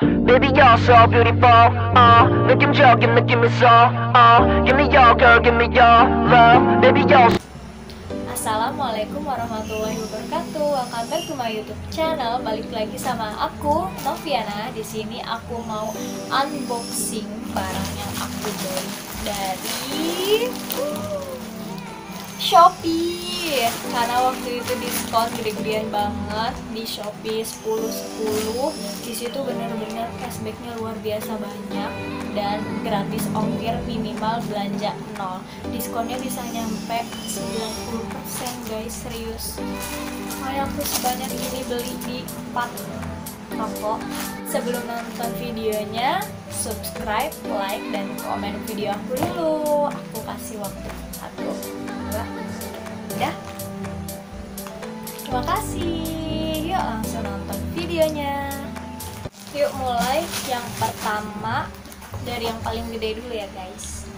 Baby, you're so beautiful. Uh, 느낌적인 느낌 있어. Uh, give me your girl, give me your love. Baby, you're Assalamualaikum warahmatullahi wabarakatuh. Welcome back to my YouTube channel. Balik lagi sama aku Noviana. Di sini aku mau unboxing barang yang aku beli dari Shopee. Karena waktu itu diskon gede-gedean banget di Shopee 10 10. Di situ bener-bener cashbacknya luar biasa banyak dan gratis ongkir minimal belanja nol. Diskonnya bisa nyampe 90% guys, serius. Makanya aku sebanyak ini beli di 4 toko. Sebelum nonton videonya, subscribe, like, dan komen video aku dulu. Aku kasih waktu satu, Terima kasih. Yuk langsung nonton videonya. Yuk mulai yang pertama dari yang paling gede dulu ya guys.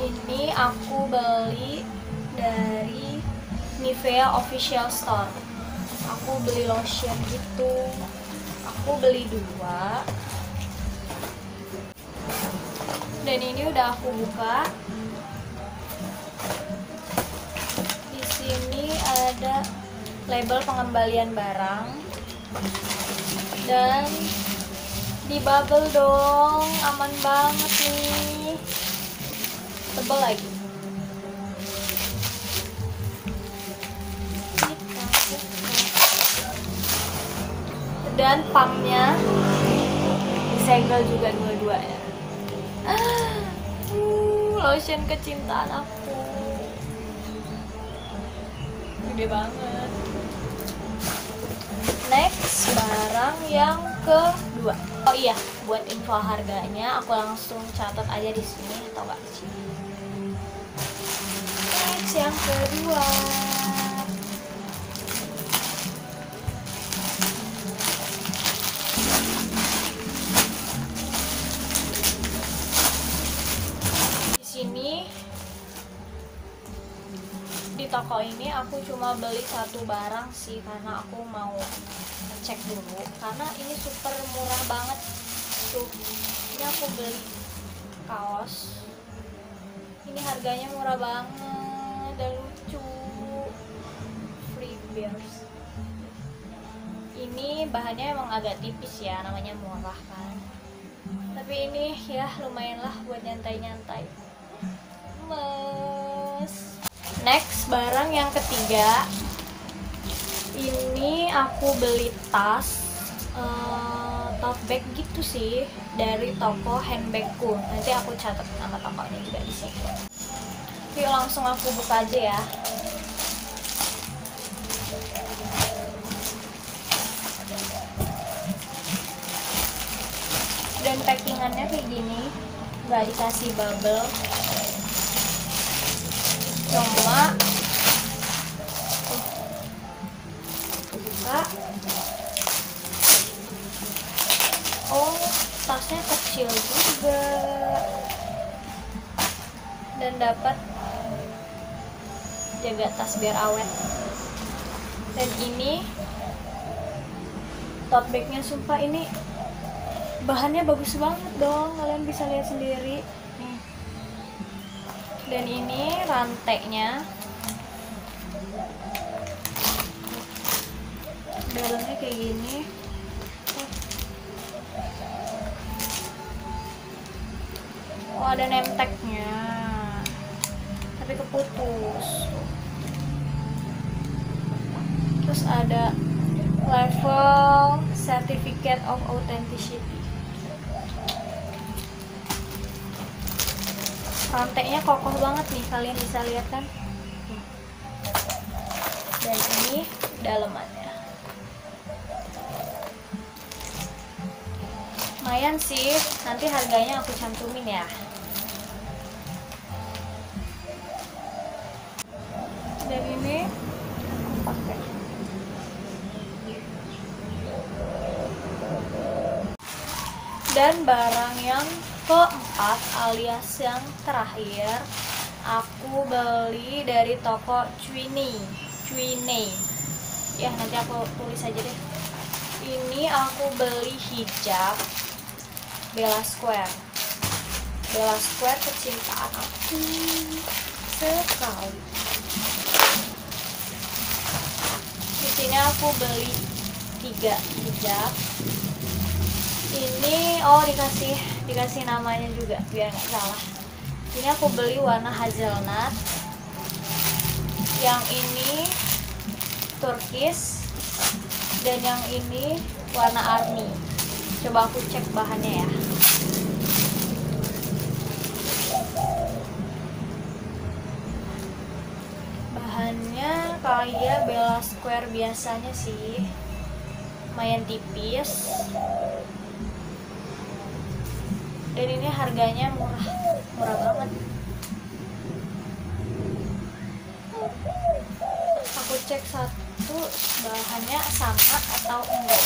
Ini aku beli dari Nivea Official Store. Aku beli lotion gitu. Aku beli dua. Dan ini udah aku buka. Ada label pengembalian barang. Dan di bubble dong aman banget nih. Tebel lagi. Dan pumpnya disegel juga dua-duanya uh, lotion kecintaan aku gede banget. Next barang yang kedua. Oh iya buat info harganya aku langsung catat aja di sini atau enggak di sini next yang kedua toko ini aku cuma beli satu barang sih karena aku mau cek dulu. Karena ini super murah banget. Tuh ini aku beli kaos. Ini harganya murah banget dan lucu. Free bears ini bahannya emang agak tipis ya namanya murah kan. Tapi ini ya lumayan lah buat nyantai-nyantai. Mes next barang yang ketiga. Ini aku beli tas uh, tote bag gitu sih dari toko handbagku. Nanti aku catat nama tokonya juga di sini yuk langsung aku buka aja ya. Dan packingannya kayak gini. Nggak dikasih bubble cuma buka. Oh tasnya kecil juga. Dan dapat jaga tas biar awet. Dan ini tote bagnya sumpah ini bahannya bagus banget dong. Kalian bisa lihat sendiri dan ini rantainya dalamnya kayak gini. Oh ada name tagnya tapi keputus. Terus ada level certificate of authenticity rantainya kokoh banget nih kalian bisa lihat kan? Dan ini dalemannya lumayan sih nanti harganya aku cantumin ya. Dan ini dan barang yang keempat alias yang terakhir aku beli dari toko Cuini Cuine ya nanti aku tulis aja deh. Ini aku beli hijab Bella Square. Bella Square kecintaan aku sekali. Di sini aku beli tiga hijab ini oh dikasih dikasih namanya juga biar nggak salah. Ini aku beli warna hazelnut. Yang ini turkis. Dan yang ini warna army. Coba aku cek bahannya ya. Bahannya kalau dia Bella Square biasanya sih. Lumayan tipis dan ini harganya murah. Murah banget. Aku cek satu bahannya sama atau enggak?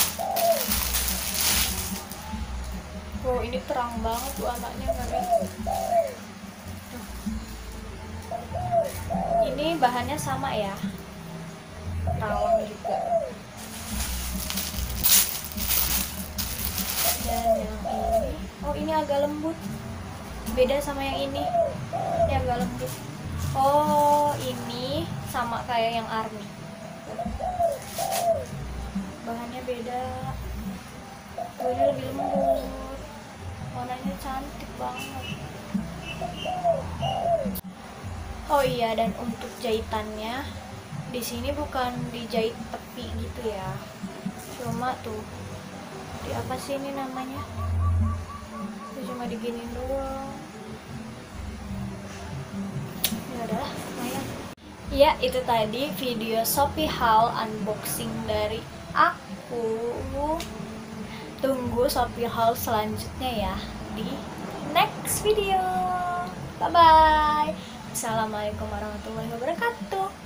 Wow ini terang banget warnanya ngeri Tuh. ini bahannya sama ya? Rawang juga. Dan yang ini oh ini agak lembut. Beda sama yang ini. Ini agak lembut. Oh ini sama kayak yang army. Bahannya beda. Oh, ini lebih lembut. Warnanya cantik banget. Oh iya dan untuk jahitannya di sini bukan dijahit tepi gitu ya. Cuma tuh di apa sih ini namanya cuma diginin doang. Ya ya itu tadi video Shopee haul unboxing dari aku. Tunggu Shopee haul selanjutnya ya di next video. Bye bye assalamualaikum warahmatullahi wabarakatuh